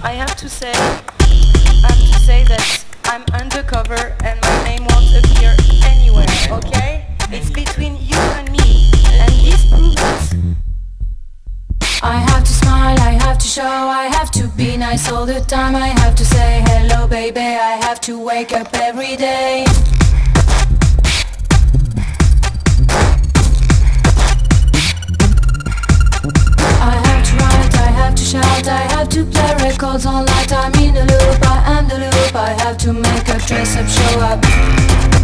I have to say, I have to say that I'm undercover and my name won't appear anywhere. Okay? It's between you and me, and this proves. I have to smile, I have to show, I have to be nice all the time. I have to say hello, baby. I have to wake up every day. Play records on night. I'm in a loop, I am the loop. I have to make a dress up, show up.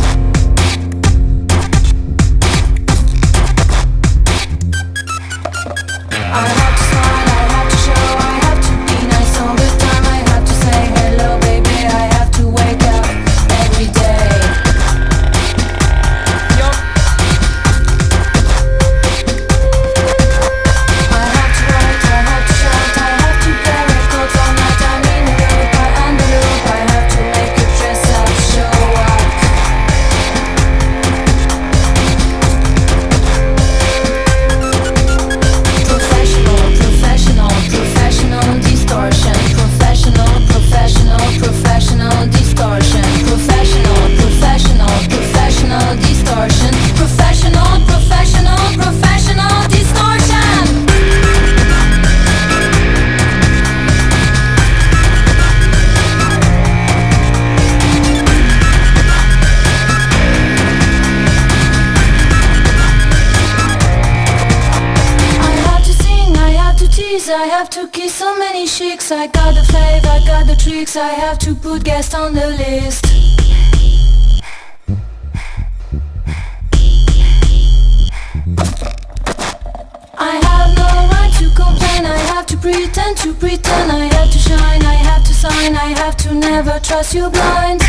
Have to kiss so many chicks. I got the flavor, I got the tricks. I have to put guests on the list. I have no right to complain. I have to pretend to pretend. I have to shine. I have to sign. I have to never trust you blind.